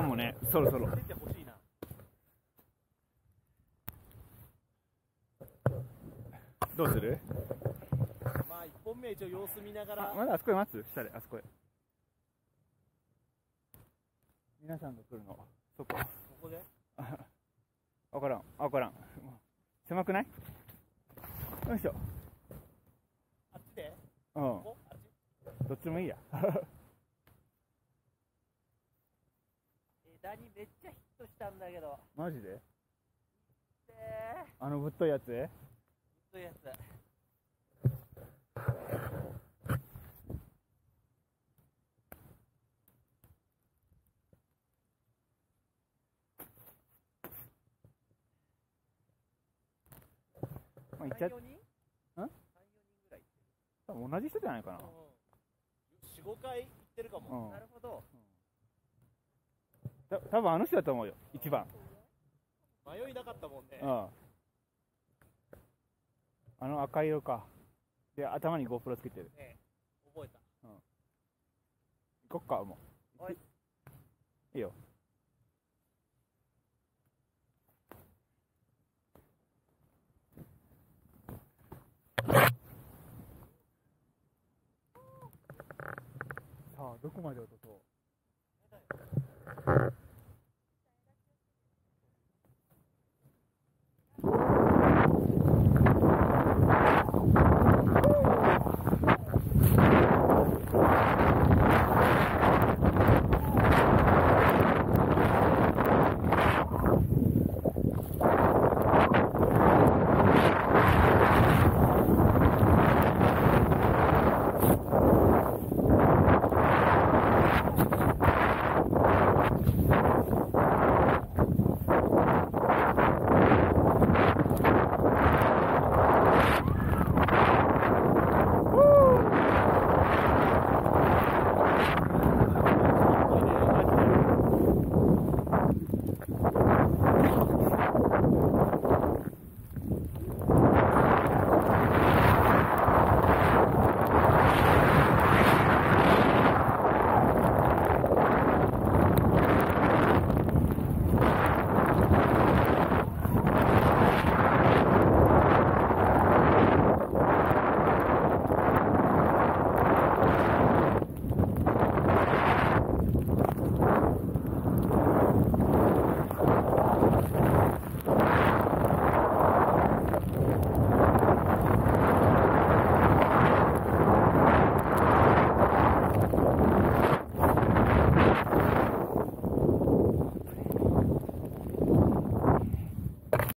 かもね。そろそろ。どうする？まあ1本目一応様子見ながあらまだあそこへ待つ？下で。あそこへ。皆さんが来るの。そこ？ここで？分からん。分からん。狭くない？よいしょ。あっちで？うん。どっちでもいいや 枝にめっちゃヒットしたんだけど。マジで？であのぶっといやつ？ーそういうやつ。まあいっちゃ3、4人？ん ?3、4人ぐらい多分同じ人じゃないかな。45回行ってるかも、うん。なるほどた多分あの人だと思うよ。一番。迷いなかったもんね。うん。あの赤色か。で頭に GoPro つけてる。ね覚えた。行こっかもう。はい。いいよ。さあどこまで落とそう？